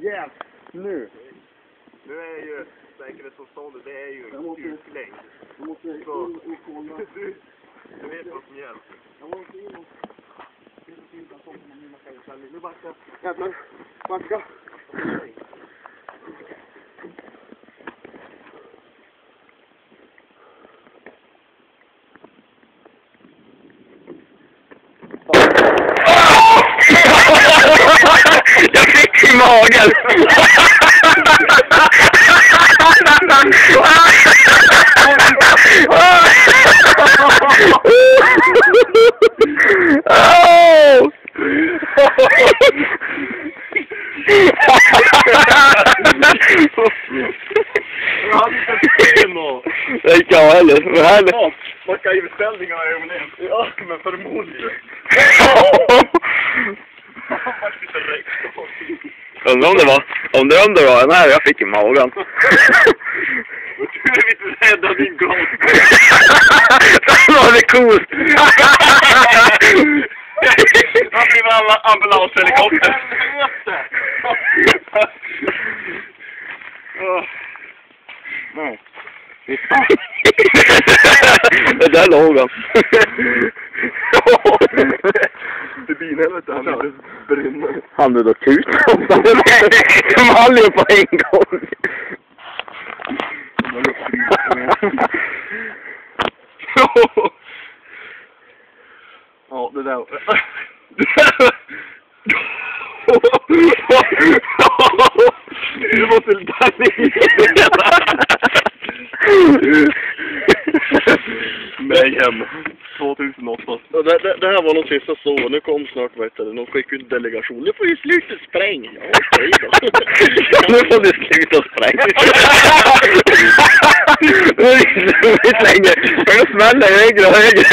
Yes, nu. Nu är ju säkerhetsavståndet, det är ju styrklängd. Jag måste in och kolla. Du, du vet vad som gäller. Jag måste in och... Nu backar. Jävlar. Backa. Jag hade inte en och... Det gick jag heller. Men här... Ja, backa i beställningar har jag överlevt. Ja, men förmodligen. Vart lite rätt. Undrar om det var, om det om det var den här jag fick i magen. Tur är vi inte rädda din glas. Det var det coolt. Han blir väl alla ambulanshelikopter. Nej. Det där låg han. Det blir helvete, han inte brinner. Han är då kut. De håller ju på en gång. Ja, det där... Du måste ta Mayhem. 2008. Ja, det, det, det här var nog sista så. Nu kom snart, vet du, de skickade en delegation. Nu får ju slutet spräng. Ja, okej då. Nu får du sluta spränga. Nu är det länge. Kan du smälla högre och högre?